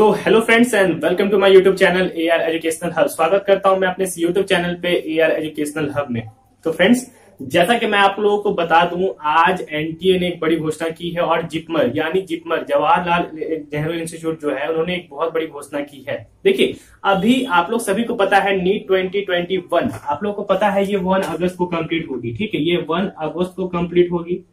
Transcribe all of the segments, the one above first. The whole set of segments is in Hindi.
तो hello friends and welcome to my YouTube channel A R educational hub स्वागत करता हूँ मैं अपने यूट्यूब चैनल पे ए आर एजुकेशनल हब में। तो फ्रेंड्स जैसा कि मैं आप लोगों को बता दूँ, आज एनटीए ने एक बड़ी घोषणा की है और जिपमर यानी जिपमर जवाहरलाल नेहरू इंस्टीट्यूट जो है, उन्होंने एक बहुत बड़ी घोषणा की है। देखिए, अभी आप लोग सभी को पता है नीट 2021 आप लोग को पता है ये वन अगस्त को कंप्लीट होगी, ठीक है? ये वन अगस्त को कंप्लीट होगी,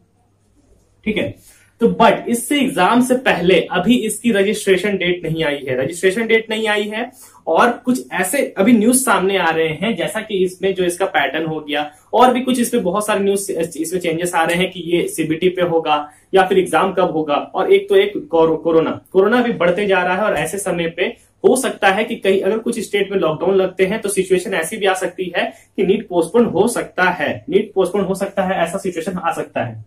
ठीक है? तो बट इससे एग्ज़ाम से पहले अभी इसकी रजिस्ट्रेशन डेट नहीं आई है। रजिस्ट्रेशन डेट नहीं आई है और कुछ ऐसे अभी न्यूज़ सामने आ रहे हैं, जैसा कि इसमें जो इसका पैटर्न हो गया और भी कुछ इसमें बहुत सारे न्यूज़ इसमें चेंजेस आ रहे हैं कि ये सीबीटी पे होगा या फिर एग्ज़ाम कब होगा। और एक तो एक कोरोना। कोरोना भी बढ़ते जा रहा है और ऐसे समय पे हो सकता है कि कहीं अगर कुछ स्टेट में लॉकडाउन लगते हैं तो सिचुएशन ऐसी भी आ सकती है कि नीट पोस्टपोन हो सकता है। नीट पोस्टपोन हो सकता है, ऐसा सिचुएशन आ सकता है।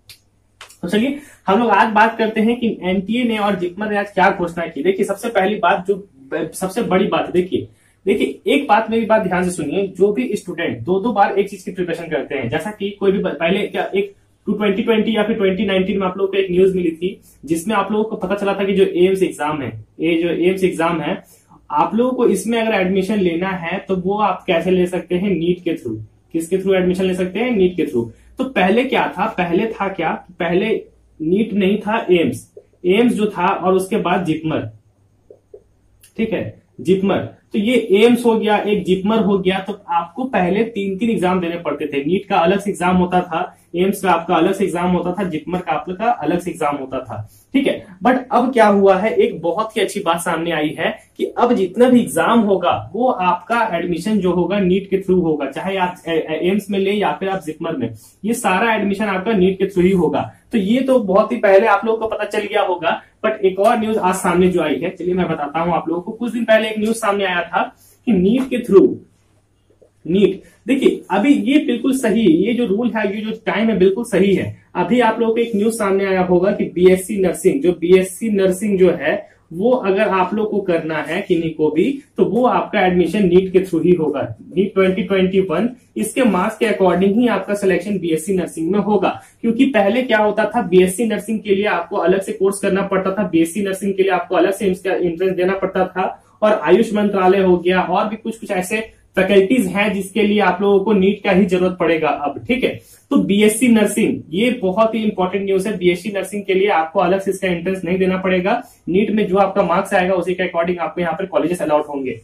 तो चलिए, हम लोग आज बात करते हैं कि एनटीए ने और जिकमर ने आज क्या घोषणा की। देखिए, सबसे पहली बात जो, सबसे बड़ी बात देखिए देखिए, एक बात मेरी बात ध्यान से सुनिए, जो भी स्टूडेंट दो दो बार एक चीज़ की प्रिपरेशन करते हैं, जैसा कि कोई भी पहले क्या एक टू ट्वेंटी ट्वेंटी या फिर ट्वेंटी नाइनटीन में आप लोगों को एक न्यूज़ मिली थी, जिसमें आप लोगों को पता चला था कि जो एम्स एग्ज़ाम है, ये जो एम्स एग्ज़ाम है, आप लोगों को इसमें अगर एडमिशन लेना है तो वो आप कैसे ले सकते हैं नीट के थ्रू किसके थ्रू एडमिशन ले सकते हैं? नीट के थ्रू तो पहले क्या था? पहले था क्या? पहले नीट नहीं था एम्स एम्स जो था और उसके बाद जिपमर ठीक है? जिपमर तो ये एम्स हो गया, एक जिपमर हो गया तो आपको पहले तीन तीन एग्ज़ाम देने पड़ते थे। नीट का अलग से एग्ज़ाम होता था। एम्स का आपका अलग से एग्ज़ाम होता था, जिपमर का आपका अलग से एग्ज़ाम होता था। ठीक है? बट अब क्या हुआ है, एक बहुत ही अच्छी बात सामने आई है कि अब जितना भी एग्ज़ाम होगा, वो आपका एडमिशन जो होगा, नीट के थ्रू होगा। चाहे आप एम्स में ले या फिर आप जिपमर में, ये सारा एडमिशन आपका नीट के थ्रू ही होगा। तो ये तो बहुत ही पहले आप लोगों को पता चल गया होगा, बट एक और न्यूज़ आज सामने जो आई है, चलिए मैं बताता हूँ आप लोगों को। कुछ दिन पहले एक न्यूज़ सामने आया था कि नीट के थ्रू नीट देखिए, अभी ये बिल्कुल सही है ये जो रूल है, ये जो टाइम है, बिल्कुल सही है। अभी आप लोगों को एक न्यूज़ सामने आया होगा कि बीएससी नर्सिंग जो बीएससी नर्सिंग जो है, वो अगर आप लोग को करना है किन्हीं को भी तो वो आपका एडमिशन नीट के थ्रू ही होगा। नीट 2021 इसके मार्क्स के अकॉर्डिंग ही आपका सिलेक्शन बीएससी नर्सिंग में होगा। क्योंकि पहले क्या होता था बीएससी नर्सिंग के लिए आपको अलग से कोर्स करना पड़ता था बीएससी नर्सिंग के लिए आपको अलग से इंट्रेंस देना पड़ता था, और आयुष मंत्रालय हो गया, और भी कुछ कुछ ऐसे फैकल्टीज हैं जिसके लिए आप लोगों को नीट का ही ज़रूरत पड़ेगा अब, ठीक है? तो बीएससी नर्सिंग ये बहुत ही इंपॉर्टेंट न्यूज़ है। बीएससी नर्सिंग के लिए आपको अलग से इसका एंट्रेंस नहीं देना पड़ेगा। नीट में जो आपका मार्क्स आएगा, उसी के अकॉर्डिंग आपको यहाँ पर कॉलेजेस अलाउट होंगे।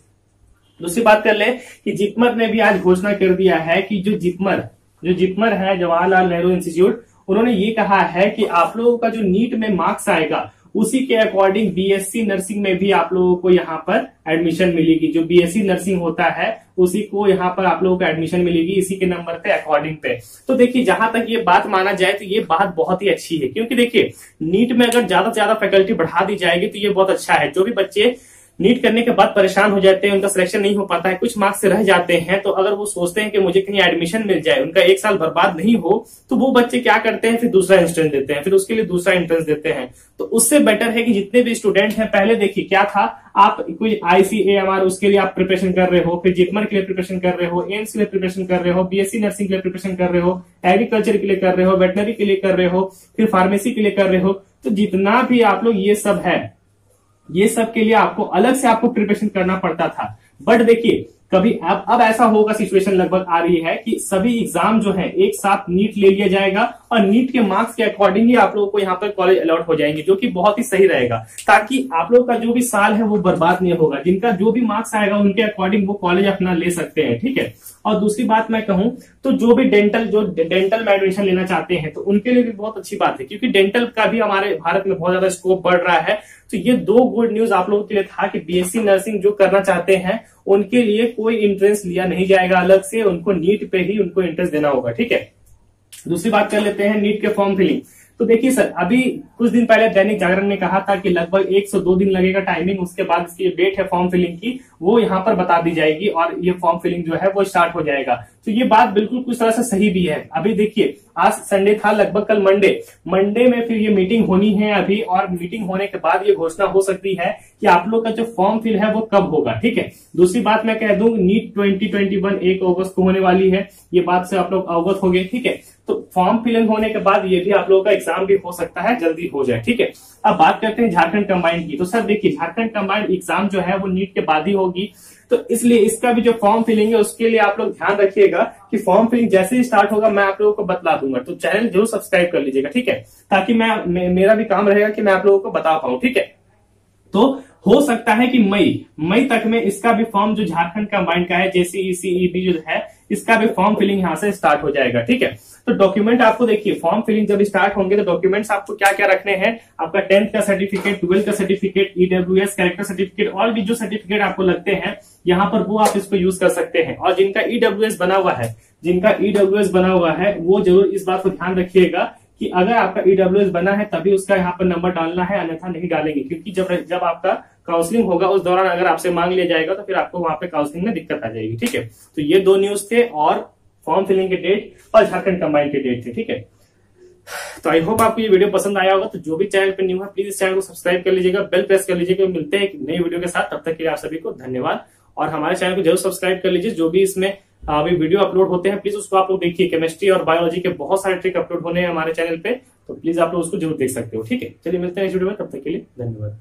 दूसरी बात कर ले कि जिपमर ने भी आज घोषणा कर दिया है कि जो जिपमर जो जिपमर है, जवाहरलाल नेहरू इंस्टीट्यूट, उन्होंने ये कहा है कि आप लोगों का जो नीट में मार्क्स आएगा उसी के अकॉर्डिंग बीएससी नर्सिंग में भी आप लोगों को यहाँ पर एडमिशन मिलेगी। जो बीएससी नर्सिंग होता है, उसी को यहाँ पर आप लोगों को एडमिशन मिलेगी इसी के नंबर पे अकॉर्डिंग पे। तो देखिए, जहाँ तक ये बात माना जाए तो ये बात बहुत ही अच्छी है। क्योंकि देखिए नीट में अगर ज़्यादा से ज़्यादा फैकल्टी बढ़ा दी जाएगी तो ये बहुत अच्छा है। जो भी बच्चे नीट करने के बाद परेशान हो जाते हैं, उनका सिलेक्शन नहीं हो पाता है, कुछ मार्क्स रह जाते हैं तो अगर वो सोचते हैं कि मुझे कहीं एडमिशन मिल जाए, उनका एक साल बर्बाद नहीं हो तो वो बच्चे क्या करते हैं, फिर दूसरा इंट्रेंस देते हैं, फिर उसके लिए दूसरा इंट्रेंस देते हैं। तो उससे बेटर है कि जितने भी स्टूडेंट हैं, पहले देखिए क्या था, आप कोई आईसीएमआर उसके लिए आप प्रिपरेशन कर रहे हो, फिर जिपमर के लिए प्रिपरेशन कर रहे हो एम्स के लिए प्रिपरेशन कर रहे हो बीएससी नर्सिंग के लिए प्रिपरेशन कर रहे हो एग्रीकल्चर के लिए कर रहे हो वेटनरी के लिए कर रहे हो, फिर फार्मेसी के लिए कर रहे हो तो जितना भी आप लोग ये सब है ये सब के लिए आपको अलग से आपको प्रिपरेशन करना पड़ता था। बट देखिए कभी अब अब ऐसा होगा सिचुएशन लगभग आ रही है कि सभी एग्ज़ाम जो है, एक साथ नीट ले लिया जाएगा और नीट के मार्क्स के अकॉर्डिंग ही आप लोगों को यहाँ पर कॉलेज अलॉट हो जाएँगे, जो कि बहुत ही सही रहेगा। ताकि आप लोग का जो भी साल है, वो बर्बाद नहीं होगा। जिनका जो भी मार्क्स आएगा, उनके अकॉर्डिंग वो कॉलेज अपना ले सकते हैं, ठीक है? और दूसरी बात मैं कहूँ तो जो भी डेंटल जो डेंटल में एडमिशन लेना चाहते हैं तो उनके लिए भी बहुत अच्छी बात है, क्योंकि डेंटल का भी हमारे भारत में बहुत ज़्यादा स्कोप बढ़ रहा है। तो ये दो गुड न्यूज़ आप लोगों के लिए था कि बीएससी नर्सिंग जो करना चाहते हैं उनके लिए कोई इंट्रेंस लिया नहीं जाएगा, अलग से उनको नीट पे ही उनको इंट्रेंस देना होगा, ठीक है? दूसरी बात कर लेते हैं नीट के फॉर्म फिलिंग तो देखिए सर, अभी कुछ दिन पहले दैनिक जागरण ने कहा था कि लगभग एक से दो दिन लगेगा टाइमिंग उसके बाद इसकी डेट है फॉर्म फिलिंग की, वो यहाँ पर बता दी जाएगी और ये फॉर्म फिलिंग जो है वो स्टार्ट हो जाएगा। तो ये बात बिल्कुल कुछ तरह से सही भी है। अभी देखिए, आज संडे था, लगभग कल मंडे मंडे में फिर ये मीटिंग होनी है अभी और मीटिंग होने के बाद ये घोषणा हो सकती है कि आप लोग का जो फॉर्म फिल है वो कब होगा, ठीक है? दूसरी बात मैं कह दूँ, नीट 2021 एक अगस्त को होने वाली है। ये बात से आप लोग अवगत हो गए ठीक है? तो फॉर्म फिलिंग होने के बाद ये भी आप लोगों का एग्ज़ाम भी हो सकता है, जल्दी हो जाए, ठीक है? अब बात करते हैं झारखंड कंबाइंड की। तो सर, देखिए, झारखंड कंबाइंड एग्ज़ाम जो है, वो नीट के बाद ही होगी। तो इसलिए इसका भी जो फॉर्म फिलिंग है, उसके लिए आप लोग ध्यान रखिएगा कि फॉर्म फिलिंग जैसे ही स्टार्ट होगा, मैं आप लोगों को बतला दूँगा। तो चैनल ज़रूर सब्सक्राइब कर लीजिएगा, ठीक है? ताकि मैं मेरा भी काम रहेगा कि मैं आप लोगों को बता पाऊँ, ठीक है? तो हो सकता है कि मई मई तक में इसका भी फॉर्म जो झारखंड कंबाइंड का है जेसीईसीईबी जो है इसका भी फॉर्म फिलिंग यहाँ से स्टार्ट हो जाएगा, ठीक है? तो डॉक्यूमेंट आपको देखिए फॉर्म फिलिंग जब स्टार्ट होंगे तो डॉक्यूमेंट्स आपको क्या क्या रखने हैं? आपका टेंथ का सर्टिफिकेट ट्वेल्थ का सर्टिफिकेट ईडब्ल्यूएस कैरेक्टर सर्टिफिकेट और भी जो सर्टिफिकेट आपको लगते हैं, यहाँ पर वो आप इसको यूज़ कर सकते हैं। और जिनका ईडब्ल्यूएस बना हुआ है, जिनका ईडब्ल्यूएस बना हुआ है, वो ज़रूर इस बात को ध्यान रखिएगा कि अगर आपका ईडब्ल्यूएस बना है, तभी उसका यहाँ पर नंबर डालना है, अन्यथा नहीं डालेंगे। क्योंकि जब जब आपका काउंसलिंग होगा, उस दौरान अगर आपसे मांग लिया जाएगा तो फिर आपको वहाँ पे काउंसलिंग में दिक्कत आ जाएगी, ठीक है? तो ये दो न्यूज़ थे और फॉर्म फिलिंग के डेट और झारखंड कंबाइन के डेट थे, ठीक है? तो आई होप आपको ये वीडियो पसंद आया होगा तो जो भी चैनल पर न्यू है प्लीज़ इस चैनल को सब्सक्राइब कर लीजिएगा बेल प्रेस कर लीजिएगा मिलते हैं नई वीडियो के साथ। तब तक के लिए आप सभी को धन्यवाद। और हमारे चैनल को ज़रूर सब्सक्राइब कर लीजिए, जो भी इसमें अभी वीडियो अपलोड होते हैं प्लीज़ उसको आप लोग देखिए। केमिस्ट्री और बायोलॉजी के बहुत सारे ट्रिक अपलोड होने हैं हमारे चैनल पे तो प्लीज़ आप लोग उसको ज़रूर देख सकते हो, ठीक है? चलिए मिलते हैं इस वीडियो में, तब तक के लिए धन्यवाद।